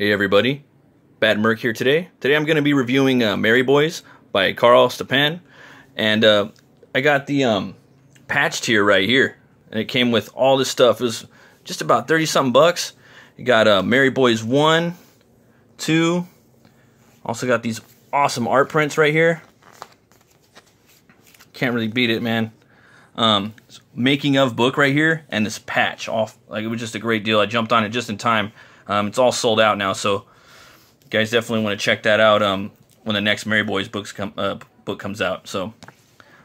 Hey everybody, Bad Merc here today. Today I'm going to be reviewing uh, Mary Boys by Carl Steppan. And uh, I got the um, patched here right here. And it came with all this stuff. It was just about 30 something bucks. You got uh, Mary Boys 1, 2. Also got these awesome art prints right here. Can't really beat it, man. Um, making of book right here and this patch off. Like it was just a great deal. I jumped on it just in time. Um, it's all sold out now, so you guys definitely want to check that out um, when the next Mary Boys books come uh, book comes out. So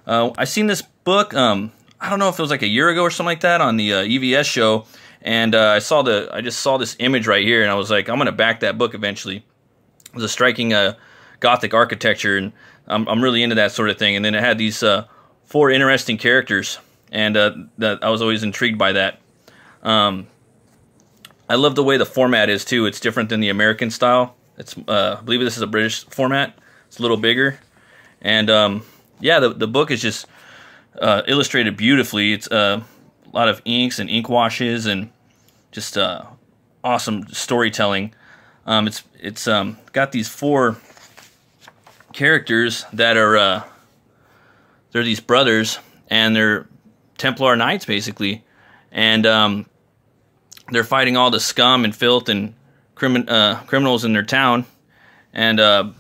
uh, I seen this book. Um, I don't know if it was like a year ago or something like that on the uh, EVS show, and uh, I saw the I just saw this image right here, and I was like, I'm gonna back that book eventually. It was a striking uh, Gothic architecture, and I'm, I'm really into that sort of thing. And then it had these uh, four interesting characters, and that I was always intrigued by that. Um, I love the way the format is too. It's different than the American style. It's uh, I believe this is a British format. It's a little bigger, and um, yeah, the the book is just uh, illustrated beautifully. It's uh, a lot of inks and ink washes and just uh, awesome storytelling. Um, it's it's um, got these four characters that are uh, they're these brothers and they're Templar knights basically, and um, they're fighting all the scum and filth and crimin uh, criminals in their town, and uh,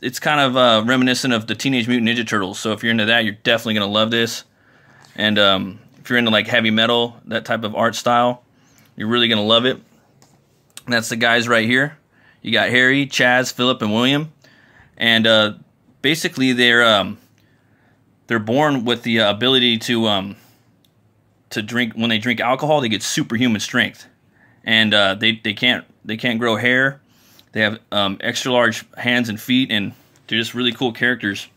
it's kind of uh, reminiscent of the Teenage Mutant Ninja Turtles. So if you're into that, you're definitely gonna love this. And um, if you're into like heavy metal, that type of art style, you're really gonna love it. And that's the guys right here. You got Harry, Chaz, Philip, and William, and uh, basically they're um, they're born with the uh, ability to um, to drink when they drink alcohol, they get superhuman strength, and uh, they they can't they can't grow hair. They have um, extra large hands and feet, and they're just really cool characters.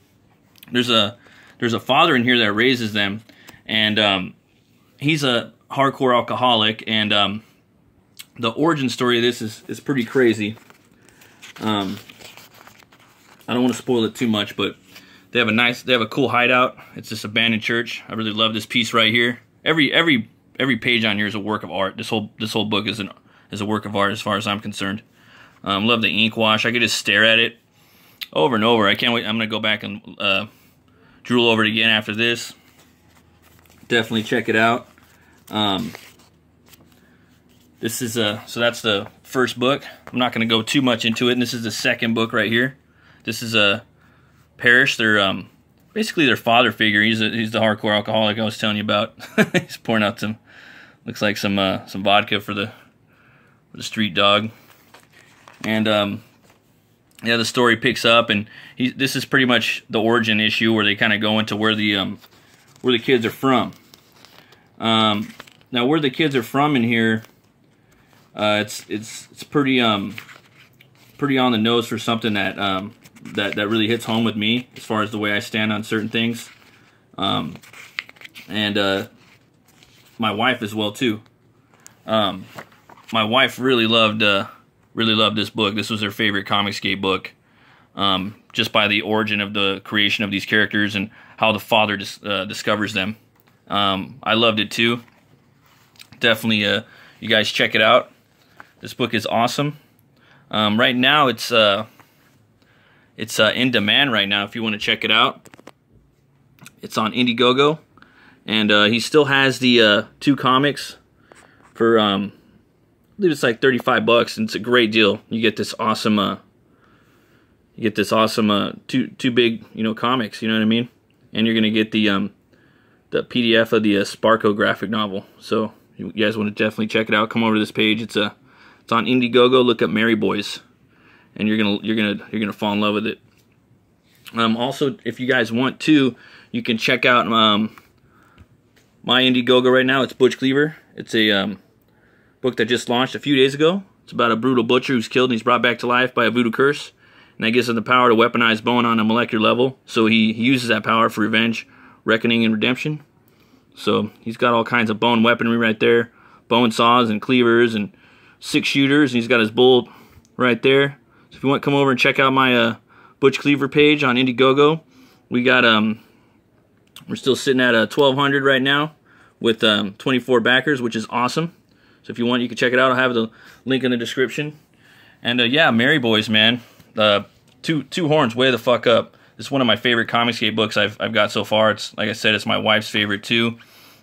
There's a there's a father in here that raises them, and um, he's a hardcore alcoholic. And um, the origin story of this is is pretty crazy. Um, I don't want to spoil it too much, but they have a nice they have a cool hideout. It's this abandoned church. I really love this piece right here every every every page on here is a work of art. This whole this whole book is an is a work of art as far as I'm concerned. Um, love the ink wash. I could just stare at it over and over. I can't wait. I'm gonna go back and uh, drool over it again after this. Definitely check it out. Um, this is a so that's the first book. I'm not gonna go too much into it. And this is the second book right here. This is a parish. They're um, basically their father figure. He's a, he's the hardcore alcoholic I was telling you about. he's pouring out some looks like some uh, some vodka for the for the street dog. And um, yeah, the story picks up, and he, this is pretty much the origin issue where they kind of go into where the um, where the kids are from. Um, now, where the kids are from in here, uh, it's it's it's pretty um pretty on the nose for something that um, that that really hits home with me as far as the way I stand on certain things, um, and uh, my wife as well too. Um, my wife really loved uh, really loved this book. This was her favorite Comicsgate book, um, just by the origin of the creation of these characters and how the father dis uh, discovers them. Um, I loved it too. Definitely, uh, you guys check it out. This book is awesome. Um, right now, it's uh, it's uh, in demand right now if you want to check it out. It's on Indiegogo. And uh, he still has the uh, two comics for, um, I believe it's like 35 bucks. And it's a great deal. You get this awesome, uh, you get this awesome, uh, two, two big, you know, comics, you know what I mean? And you're going to get the, um, the PDF of the Sparko graphic novel. So you guys want to definitely check it out. Come over to this page. It's a, it's on Indiegogo. Look up Mary Boys and you're gonna you're gonna you're gonna fall in love with it. Um, also, if you guys want to, you can check out um, my Indiegogo right now. It's Butch Cleaver. It's a um, book that just launched a few days ago. It's about a brutal butcher who's killed and he's brought back to life by a voodoo curse. And that gives him the power to weaponize bone on a molecular level. So he, he uses that power for revenge, reckoning, and redemption. So he's got all kinds of bone weaponry right there. Bone saws and cleavers and six shooters. And he's got his bull right there. If you want to come over and check out my uh, Butch Cleaver page on Indiegogo, we got um, we're still sitting at a uh, 1200 right now with um, 24 backers, which is awesome. So if you want, you can check it out. I'll have the link in the description. And uh, yeah, Mary Boys, man. Uh, two two horns, way the fuck up. Is one of my favorite Comicsgate books I've I've got so far. It's like I said, it's my wife's favorite too.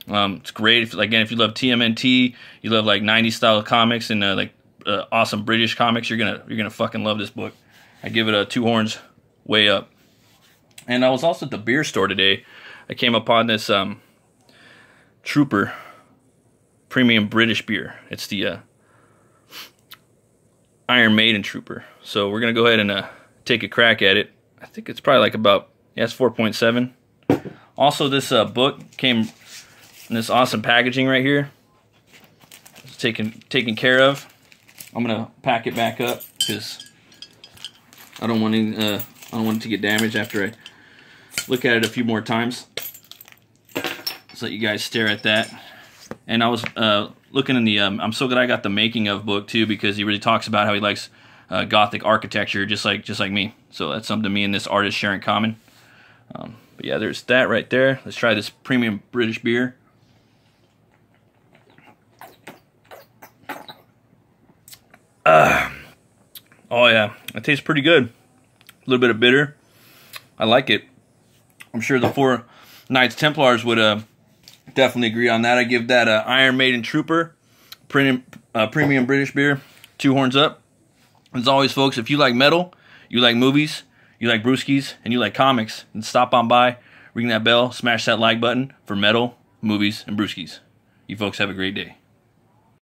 Um, it's great. If, again, if you love TMNT, you love like '90s style comics and uh, like uh, awesome British comics, you're gonna you're gonna fucking love this book. I give it a two horns, way up. And I was also at the beer store today. I came upon this um, Trooper premium British beer. It's the uh, Iron Maiden Trooper. So we're gonna go ahead and uh, take a crack at it. I think it's probably like about yeah, it's 4.7. Also, this uh, book came in this awesome packaging right here. It's taken taken care of. I'm gonna pack it back up because I don't want it, uh, I don't want it to get damaged after I look at it a few more times. So let you guys stare at that. And I was uh, looking in the, um, I'm so glad I got the making of book too because he really talks about how he likes uh, Gothic architecture just like just like me. So that's something me and this artist share in common. Um, but yeah, there's that right there. Let's try this premium British beer. Oh yeah, it tastes pretty good. A little bit of bitter. I like it. I'm sure the four Knights Templars would uh, definitely agree on that. I give that uh, Iron Maiden Trooper premium, uh, premium British beer two horns up. As always, folks, if you like metal, you like movies, you like brewskis, and you like comics, then stop on by, ring that bell, smash that like button for metal, movies, and brewskis. You folks have a great day.